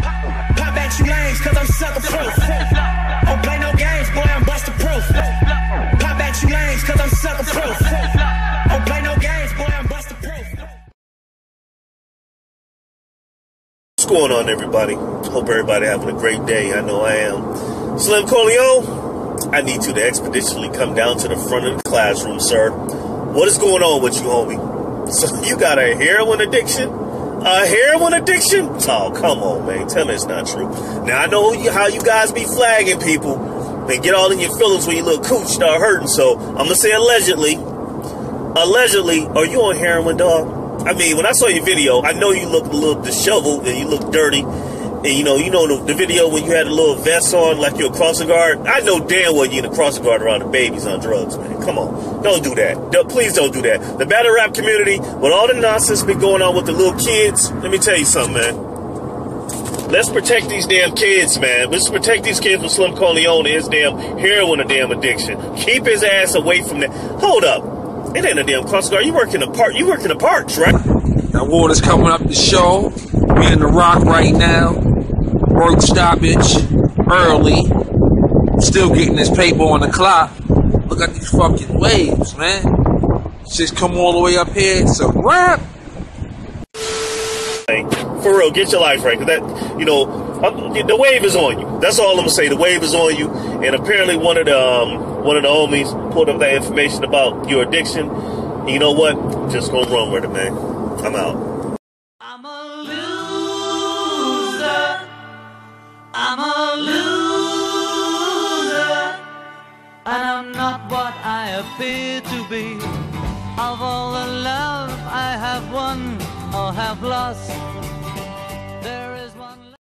Pop at you lanes, cause I'm sucker proof. Don't play no games, boy, I'm buster proof. Pop at you lanes, cause I'm sucker proof. Don't play no games, boy, I'm buster proof. What's going on, everybody? Hope everybody having a great day. I know I am. Slim Corleone, I need you to expeditiously come down to the front of the classroom, sir. What is going on with you, homie? So you got a heroin addiction? A heroin addiction? Oh, come on, man. Tell me it's not true. Now, I know you, how you guys be flagging people and get all in your feelings when your little cooch start hurting. So I'm going to say allegedly. Allegedly, are you on heroin, dog? I mean, when I saw your video, I know you look a little disheveled and you look dirty. And you know, you know the, the video when you had a little vest on like you're a crossing guard. I know damn well you're in a crossing guard around the babies on drugs, man. Come on, don't do that. Don't- please don't do that. The battle rap community, with all the nonsense been going on with the little kids, let me tell you something, man. Let's protect these damn kids, man. Let's protect these kids from Slim Corleone and his damn heroin and damn addiction. Keep his ass away from that. Hold up. It ain't a damn crossing guard. You work in the park. You work in the parks, right? Now water's coming up the show. We in the rock right now. Work stoppage early. Still getting this paper on the clock. Look at these fucking waves, man. Just come all the way up here. It's a wrap. For real, get your life right. 'cause that, you know, uh, the wave is on you. That's all I'm gonna say. The wave is on you. And apparently, one of the um, one of the homies pulled up that information about your addiction. And you know what? Just gonna run with it, man. I'm out. Not what I appear to be. Of all the love I have won or have lost,